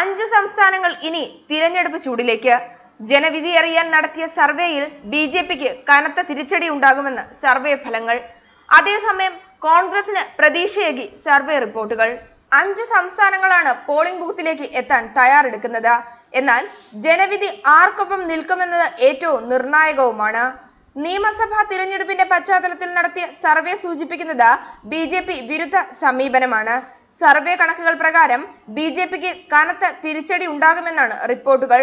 അഞ്ച് സംസ്ഥാനങ്ങൾ ഇനി തിരഞ്ഞെടുപ്പ് ചൂടിലേക്ക്. ജനവിധി അറിയാൻ നടത്തിയ സർവേയിൽ ബി ജെ പിക്ക് കനത്ത തിരിച്ചടി ഉണ്ടാകുമെന്ന് സർവേ ഫലങ്ങൾ. അതേസമയം കോൺഗ്രസിന് പ്രതീക്ഷയേകി സർവേ റിപ്പോർട്ടുകൾ. അഞ്ച് സംസ്ഥാനങ്ങളാണ് പോളിംഗ് ബൂത്തിലേക്ക് എത്താൻ തയ്യാറെടുക്കുന്നത്. എന്നാൽ ജനവിധി ആർക്കൊപ്പം നിൽക്കുമെന്നത് ഏറ്റവും നിർണായകവുമാണ്. നിയമസഭാ തിരഞ്ഞെടുപ്പിന്റെ പശ്ചാത്തലത്തിൽ നടത്തിയ സർവേ സൂചിപ്പിക്കുന്നത് ബി ജെ പി വിരുദ്ധ സമീപനമാണ്. സർവേ കണക്കുകൾ പ്രകാരം ബി ജെ പിക്ക് കനത്ത തിരിച്ചടി ഉണ്ടാകുമെന്നാണ് റിപ്പോർട്ടുകൾ.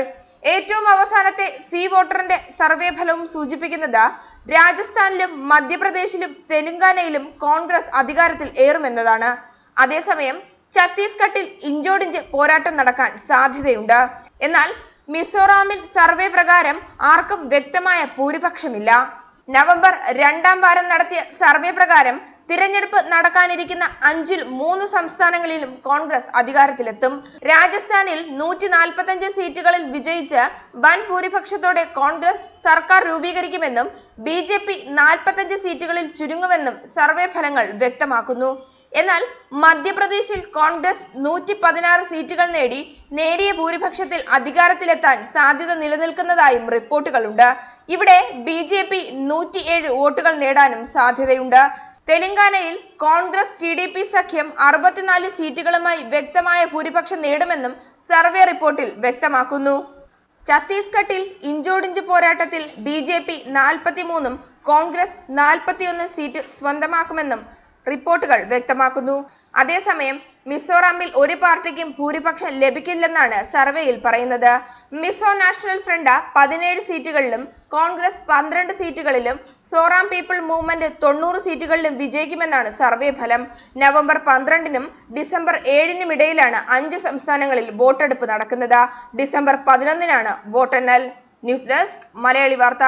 ഏറ്റവും അവസാനത്തെ സി വോട്ടറിന്റെ സർവേ ഫലവും സൂചിപ്പിക്കുന്നത് രാജസ്ഥാനിലും മധ്യപ്രദേശിലും തെലുങ്കാനയിലും കോൺഗ്രസ് അധികാരത്തിൽ ഏറുമെന്നതാണ്. അതേസമയം ഛത്തീസ്ഗഡിൽ ഇഞ്ചോടിഞ്ച് പോരാട്ടം നടക്കാൻ സാധ്യതയുണ്ട്. എന്നാൽ മിസോറാമിൽ സർവേ പ്രകാരം ആർക്കും വ്യക്തമായ ഭൂരിപക്ഷമില്ല. നവംബർ രണ്ടാം വാരം നടത്തിയ സർവേ പ്രകാരം തിരഞ്ഞെടുപ്പ് നടക്കാനിരിക്കുന്ന അഞ്ചിൽ മൂന്ന് സംസ്ഥാനങ്ങളിലും കോൺഗ്രസ് അധികാരത്തിലെത്തും. രാജസ്ഥാനിൽ നൂറ്റി നാൽപ്പത്തഞ്ച് സീറ്റുകളിൽ വിജയിച്ച് വൻ ഭൂരിപക്ഷത്തോടെ കോൺഗ്രസ് സർക്കാർ രൂപീകരിക്കുമെന്നും ബി ജെ പി നാൽപ്പത്തഞ്ച് സീറ്റുകളിൽ ചുരുങ്ങുമെന്നും സർവേ ഫലങ്ങൾ വ്യക്തമാക്കുന്നു. എന്നാൽ മധ്യപ്രദേശിൽ കോൺഗ്രസ് നൂറ്റി പതിനാറ് സീറ്റുകൾ നേടി നേരിയ ഭൂരിപക്ഷത്തിൽ അധികാരത്തിലെത്താൻ സാധ്യത നിലനിൽക്കുന്നതായും റിപ്പോർട്ടുകളുണ്ട്. ഇവിടെ ബി ജെ പി നൂറ്റിയേഴ് വോട്ടുകൾ നേടാനും സാധ്യതയുണ്ട്. തെലങ്കാനയിൽ കോൺഗ്രസ് ടി ഡി പി സഖ്യം അറുപത്തിനാല് സീറ്റുകളുമായി വ്യക്തമായ ഭൂരിപക്ഷം നേടുമെന്നും സർവേ റിപ്പോർട്ടിൽ വ്യക്തമാക്കുന്നു. ഛത്തീസ്ഗഡിൽ ഇഞ്ചോടിഞ്ച് പോരാട്ടത്തിൽ ബി ജെ പി നാൽപ്പത്തിമൂന്നും കോൺഗ്രസ് നാൽപ്പത്തിയൊന്ന് സീറ്റ് സ്വന്തമാക്കുമെന്നും റിപ്പോർട്ടുകൾ വ്യക്തമാക്കുന്നു. അതേസമയം മിസോറാമിൽ ഒരു പാർട്ടിക്കും ഭൂരിപക്ഷം ലഭിക്കില്ലെന്നാണ് സർവേയിൽ പറയുന്നത്. മിസോ നാഷണൽ ഫ്രണ്ട് പതിനേഴ് സീറ്റുകളിലും കോൺഗ്രസ് പന്ത്രണ്ട് സീറ്റുകളിലും സോറാം പീപ്പിൾ മൂവ്മെന്റ് തൊണ്ണൂറ് സീറ്റുകളിലും വിജയിക്കുമെന്നാണ് സർവേ ഫലം. നവംബർ പന്ത്രണ്ടിനും ഡിസംബർ ഏഴിനും ഇടയിലാണ് അഞ്ച് സംസ്ഥാനങ്ങളിൽ വോട്ടെടുപ്പ് നടക്കുന്നത്. ഡിസംബർ പതിനൊന്നിനാണ് വോട്ടെണ്ണൽ. ന്യൂസ് ഡെസ്ക് മലയാളി വാർത്ത.